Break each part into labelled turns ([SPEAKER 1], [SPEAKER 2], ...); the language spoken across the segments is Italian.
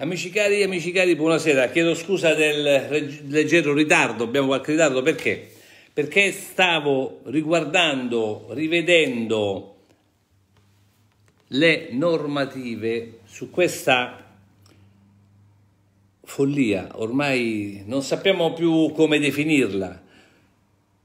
[SPEAKER 1] Amici cari, amici cari, buonasera. Chiedo scusa del leggero ritardo, abbiamo qualche ritardo perché? Perché stavo riguardando, rivedendo le normative su questa follia, ormai non sappiamo più come definirla.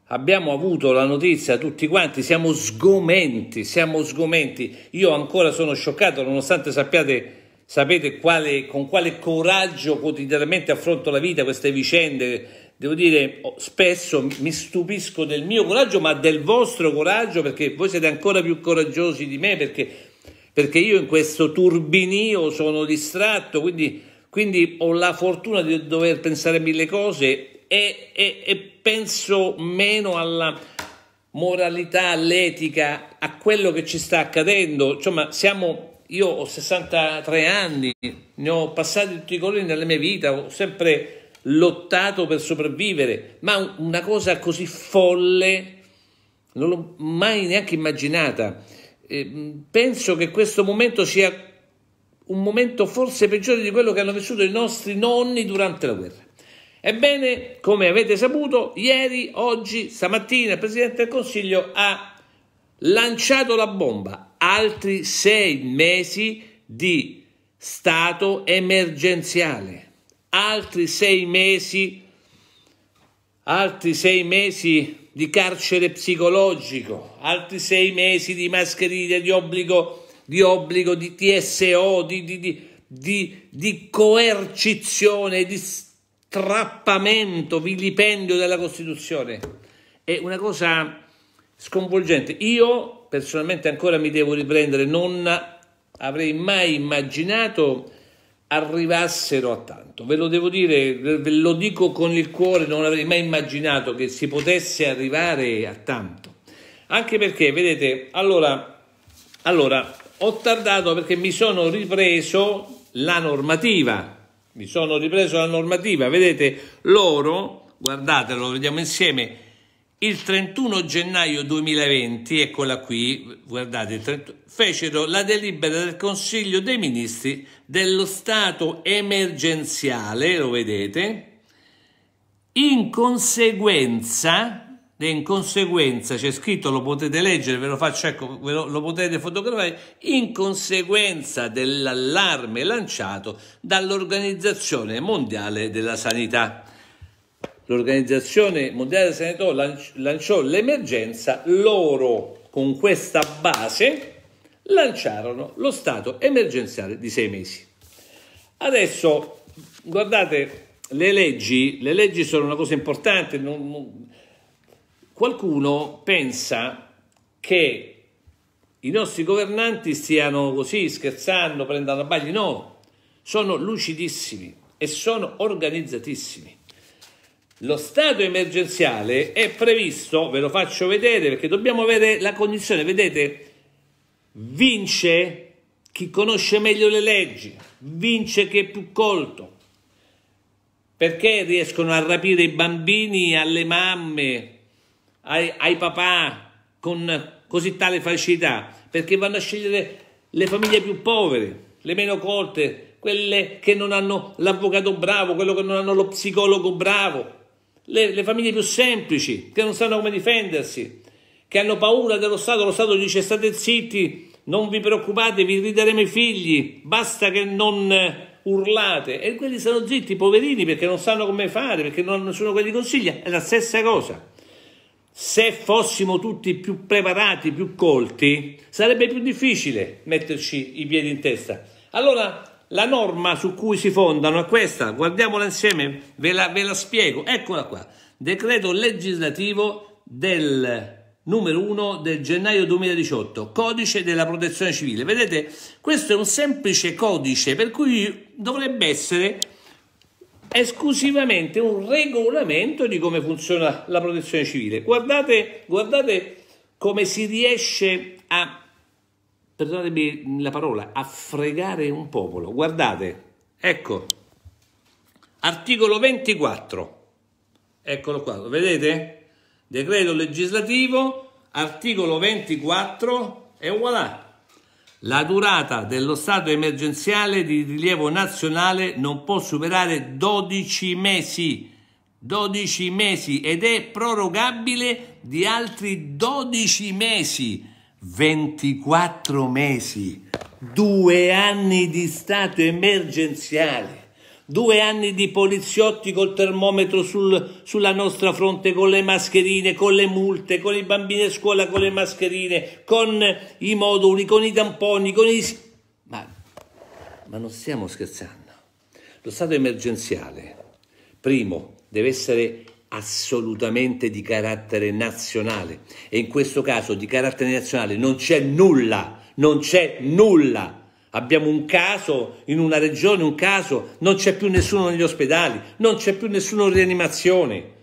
[SPEAKER 1] Abbiamo avuto la notizia tutti quanti, siamo sgomenti, siamo sgomenti. Io ancora sono scioccato nonostante sappiate sapete quale, con quale coraggio quotidianamente affronto la vita, queste vicende. Devo dire, spesso mi stupisco del mio coraggio, ma del vostro coraggio, perché voi siete ancora più coraggiosi di me, perché, perché io in questo turbinio sono distratto, quindi, quindi, ho la fortuna di dover pensare a mille cose e, e, e penso meno alla moralità, all'etica, a quello che ci sta accadendo. Insomma, siamo io ho 63 anni, ne ho passati tutti i colori nella mia vita, ho sempre lottato per sopravvivere, ma una cosa così folle non l'ho mai neanche immaginata. Eh, penso che questo momento sia un momento forse peggiore di quello che hanno vissuto i nostri nonni durante la guerra. Ebbene, come avete saputo, ieri, oggi, stamattina il Presidente del Consiglio ha lanciato la bomba, altri sei mesi di stato emergenziale, altri sei mesi, altri sei mesi di carcere psicologico, altri sei mesi di mascherine, di obbligo, di, obbligo, di TSO, di, di, di, di coercizione, di strappamento, vilipendio della Costituzione. È una cosa sconvolgente. Io personalmente ancora mi devo riprendere, non avrei mai immaginato arrivassero a tanto. Ve lo devo dire, ve lo dico con il cuore, non avrei mai immaginato che si potesse arrivare a tanto. Anche perché, vedete, allora, allora ho tardato perché mi sono ripreso la normativa. Mi sono ripreso la normativa, vedete, loro, guardate, lo vediamo insieme, il 31 gennaio 2020, eccola qui, guardate, 30, fecero la delibera del Consiglio dei Ministri dello stato emergenziale, lo vedete, in conseguenza, in conseguenza, c'è scritto, lo potete leggere, ve lo faccio, ecco, ve lo, lo potete fotografare, in conseguenza dell'allarme lanciato dall'Organizzazione Mondiale della Sanità l'Organizzazione Mondiale della Sanità lanciò l'emergenza, loro con questa base lanciarono lo stato emergenziale di sei mesi. Adesso, guardate, le leggi, le leggi sono una cosa importante, non, non, qualcuno pensa che i nostri governanti stiano così scherzando, prendano a bagli, no, sono lucidissimi e sono organizzatissimi. Lo stato emergenziale è previsto, ve lo faccio vedere perché dobbiamo avere la condizione, vedete, vince chi conosce meglio le leggi, vince chi è più colto. Perché riescono a rapire i bambini alle mamme, ai, ai papà con così tale facilità? Perché vanno a scegliere le famiglie più povere, le meno colte, quelle che non hanno l'avvocato bravo, quello che non hanno lo psicologo bravo le, le famiglie più semplici, che non sanno come difendersi, che hanno paura dello Stato, lo Stato dice state zitti, non vi preoccupate, vi rideremo i figli, basta che non urlate. E quelli sono zitti, poverini, perché non sanno come fare, perché non, nessuno quelli consiglia. È la stessa cosa. Se fossimo tutti più preparati, più colti, sarebbe più difficile metterci i piedi in testa. Allora la norma su cui si fondano è questa, guardiamola insieme, ve la, ve la spiego, eccola qua, decreto legislativo del numero 1 del gennaio 2018, codice della protezione civile. Vedete, questo è un semplice codice per cui dovrebbe essere esclusivamente un regolamento di come funziona la protezione civile. Guardate, guardate come si riesce a perdonatemi la parola, a fregare un popolo. Guardate, ecco, articolo 24, eccolo qua, lo vedete? Decreto legislativo, articolo 24 e voilà. La durata dello stato emergenziale di rilievo nazionale non può superare 12 mesi. 12 mesi ed è prorogabile di altri 12 mesi. 24 mesi. Due anni di stato emergenziale. Due anni di poliziotti col termometro sul, sulla nostra fronte, con le mascherine, con le multe, con i bambini a scuola con le mascherine, con i moduli, con i tamponi, con i... Ma, ma non stiamo scherzando. Lo stato emergenziale, primo, deve essere assolutamente di carattere nazionale e in questo caso di carattere nazionale non c'è nulla, non c'è nulla Abbiamo un caso in una regione, un caso, non c'è più nessuno negli ospedali, non c'è più nessuno in rianimazione.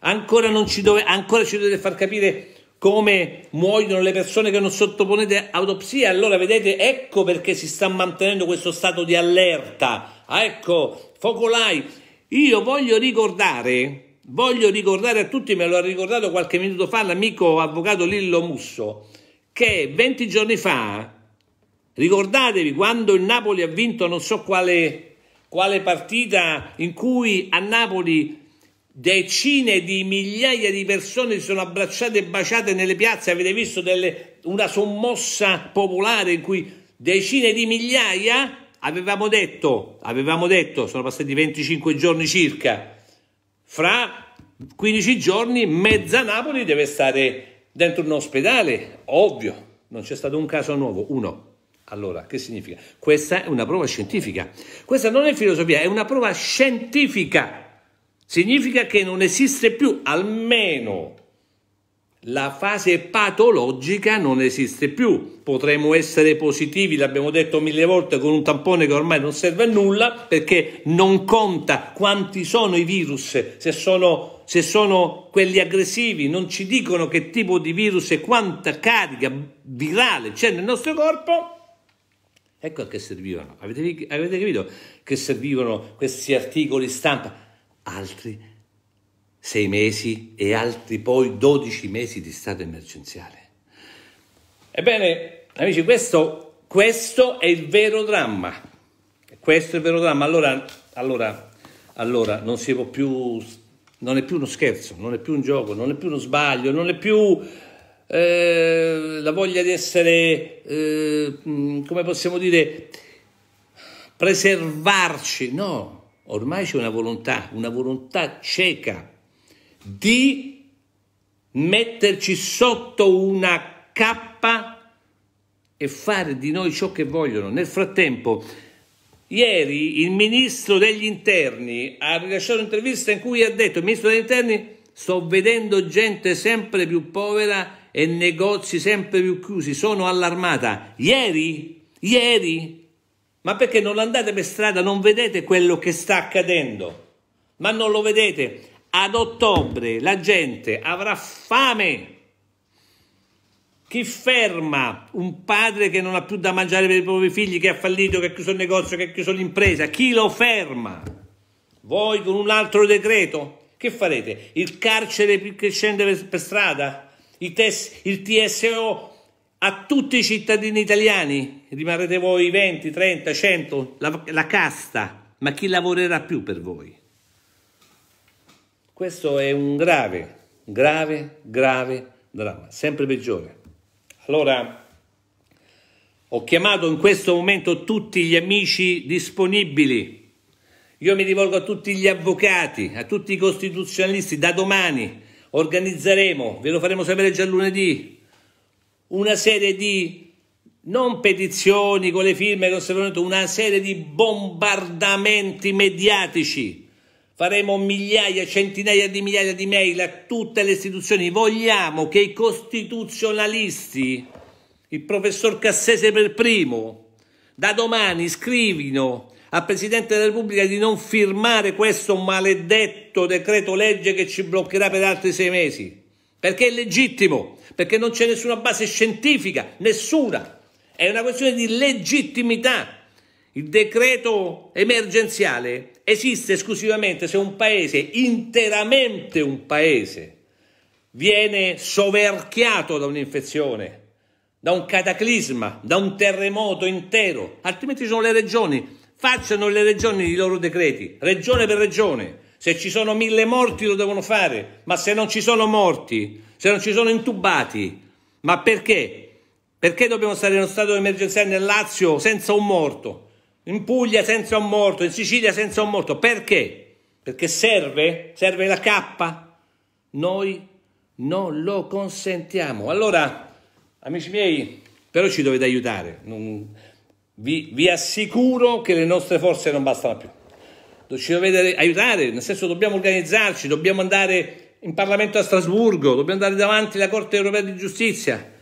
[SPEAKER 1] Ancora, ci, dove, ancora ci dovete far capire come muoiono le persone che non sottoponete autopsia. Allora vedete, ecco perché si sta mantenendo questo stato di allerta. Ecco, focolai. Io voglio ricordare, voglio ricordare a tutti, me lo ha ricordato qualche minuto fa l'amico avvocato Lillo Musso, che 20 giorni fa Ricordatevi quando il Napoli ha vinto non so quale, quale partita in cui a Napoli decine di migliaia di persone si sono abbracciate e baciate nelle piazze, avete visto delle, una sommossa popolare in cui decine di migliaia? Avevamo detto, avevamo detto, sono passati 25 giorni circa, fra 15 giorni mezza Napoli deve stare dentro un ospedale, ovvio, non c'è stato un caso nuovo, uno. Allora, che significa? Questa è una prova scientifica. Questa non è filosofia, è una prova scientifica. Significa che non esiste più, almeno la fase patologica non esiste più. Potremmo essere positivi, l'abbiamo detto mille volte, con un tampone che ormai non serve a nulla perché non conta quanti sono i virus, se sono, se sono quelli aggressivi, non ci dicono che tipo di virus e quanta carica virale c'è nel nostro corpo Ecco a che servivano. Avete, avete capito che servivano questi articoli stampa? Altri sei mesi e altri poi 12 mesi di stato emergenziale. Ebbene, amici, questo, questo è il vero dramma. Questo è il vero dramma. Allora, allora, allora non si può più, non è più uno scherzo, non è più un gioco, non è più uno sbaglio, non è più eh, la voglia di essere, eh, come possiamo dire, preservarci. No, ormai c'è una volontà, una volontà cieca di metterci sotto una cappa e fare di noi ciò che vogliono. Nel frattempo, ieri il ministro degli interni ha rilasciato un'intervista in cui ha detto, il ministro degli interni, sto vedendo gente sempre più povera e negozi sempre più chiusi, sono allarmata. Ieri? Ieri? Ma perché non andate per strada, non vedete quello che sta accadendo? Ma non lo vedete? Ad ottobre la gente avrà fame. Chi ferma un padre che non ha più da mangiare per i propri figli, che ha fallito, che ha chiuso il negozio, che ha chiuso l'impresa? Chi lo ferma? Voi con un altro decreto? Che farete? Il carcere che scende per, strada? il TSO a tutti i cittadini italiani, rimarrete voi 20, 30, 100, la, la casta, ma chi lavorerà più per voi? Questo è un grave, grave, grave dramma, sempre peggiore. Allora, ho chiamato in questo momento tutti gli amici disponibili. Io mi rivolgo a tutti gli avvocati, a tutti i costituzionalisti da domani organizzeremo, ve lo faremo sapere già lunedì, una serie di non petizioni con le firme che ho una serie di bombardamenti mediatici. Faremo migliaia, centinaia di migliaia di mail a tutte le istituzioni. Vogliamo che i costituzionalisti, il professor Cassese per primo, da domani scrivino al Presidente della Repubblica di non firmare questo maledetto decreto legge che ci bloccherà per altri sei mesi, perché è legittimo, perché non c'è nessuna base scientifica, nessuna, è una questione di legittimità. Il decreto emergenziale esiste esclusivamente se un paese, interamente un paese, viene soverchiato da un'infezione, da un cataclisma, da un terremoto intero, altrimenti sono le regioni. Facciano le regioni i loro decreti, regione per regione. Se ci sono mille morti lo devono fare, ma se non ci sono morti, se non ci sono intubati, ma perché? Perché dobbiamo stare in uno stato emergenziale nel Lazio senza un morto? In Puglia senza un morto, in Sicilia senza un morto. Perché? Perché serve? Serve la K? Noi non lo consentiamo. Allora, amici miei, però ci dovete aiutare. Non, vi, vi, assicuro che le nostre forze non bastano più. Ci dovete aiutare, nel senso dobbiamo organizzarci, dobbiamo andare in Parlamento a Strasburgo, dobbiamo andare davanti alla Corte europea di giustizia.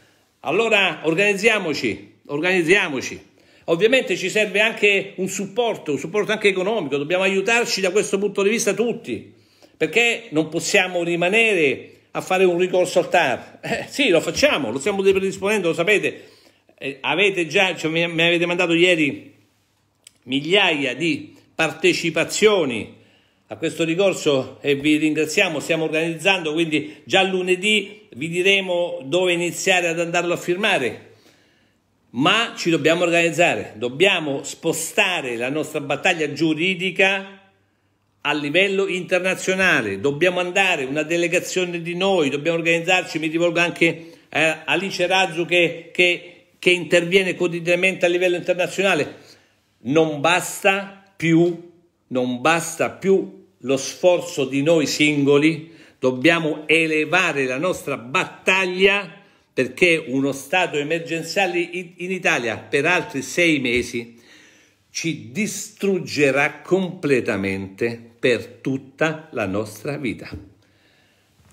[SPEAKER 1] Allora organizziamoci, organizziamoci. Ovviamente ci serve anche un supporto, un supporto anche economico, dobbiamo aiutarci da questo punto di vista tutti, perché non possiamo rimanere a fare un ricorso al TAR. Eh, sì, lo facciamo, lo stiamo predisponendo, lo sapete, eh, avete già, cioè, mi, mi avete mandato ieri migliaia di partecipazioni a questo ricorso e vi ringraziamo, stiamo organizzando, quindi già lunedì vi diremo dove iniziare ad andarlo a firmare ma ci dobbiamo organizzare, dobbiamo spostare la nostra battaglia giuridica a livello internazionale, dobbiamo andare, una delegazione di noi, dobbiamo organizzarci, mi rivolgo anche a Alice Razzu che, che, che interviene quotidianamente a livello internazionale, non basta più, non basta più lo sforzo di noi singoli, dobbiamo elevare la nostra battaglia perché uno stato emergenziale in Italia per altri sei mesi ci distruggerà completamente per tutta la nostra vita.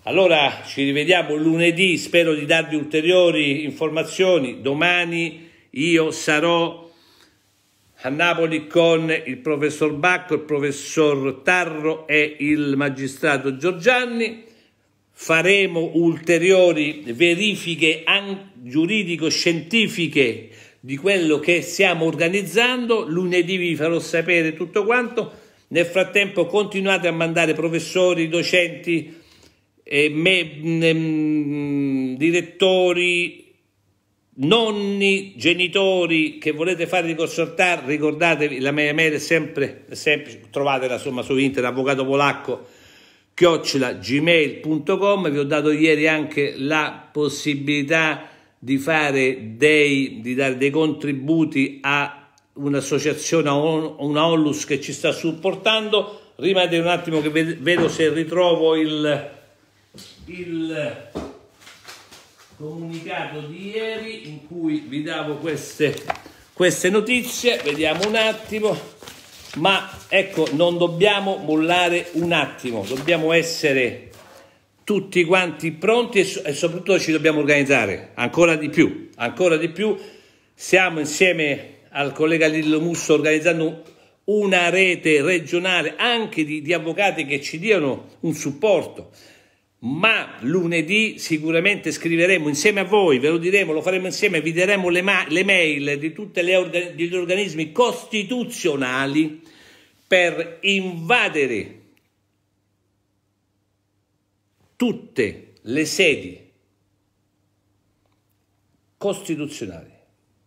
[SPEAKER 1] Allora ci rivediamo lunedì, spero di darvi ulteriori informazioni. Domani io sarò a Napoli con il professor Bacco, il professor Tarro e il magistrato Giorgianni faremo ulteriori verifiche giuridico-scientifiche di quello che stiamo organizzando, lunedì vi farò sapere tutto quanto, nel frattempo continuate a mandare professori, docenti, eh, me, mh, direttori, nonni, genitori che volete fare ricorso al TAR, ricordatevi la mia mail è sempre, semplice, trovatela insomma su internet, avvocato polacco chiocciolagmail.com vi ho dato ieri anche la possibilità di fare dei, di dare dei contributi a un'associazione, una onlus che ci sta supportando. Rimanete un attimo che vedo se ritrovo il, il comunicato di ieri in cui vi davo queste, queste notizie. Vediamo un attimo ma ecco, non dobbiamo mollare un attimo, dobbiamo essere tutti quanti pronti e, e soprattutto ci dobbiamo organizzare ancora di più, ancora di più. Siamo insieme al collega Lillo Musso organizzando una rete regionale anche di, di avvocati che ci diano un supporto ma lunedì sicuramente scriveremo insieme a voi, ve lo diremo, lo faremo insieme, vi daremo le, le mail di tutti gli organismi costituzionali per invadere tutte le sedi costituzionali,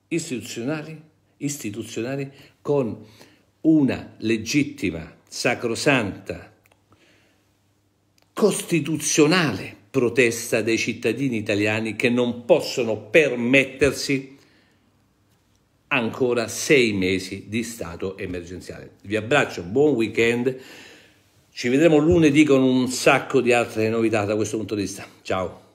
[SPEAKER 1] istituzionali, istituzionali con una legittima, sacrosanta costituzionale protesta dei cittadini italiani che non possono permettersi ancora sei mesi di stato emergenziale. Vi abbraccio, buon weekend, ci vedremo lunedì con un sacco di altre novità da questo punto di vista. Ciao.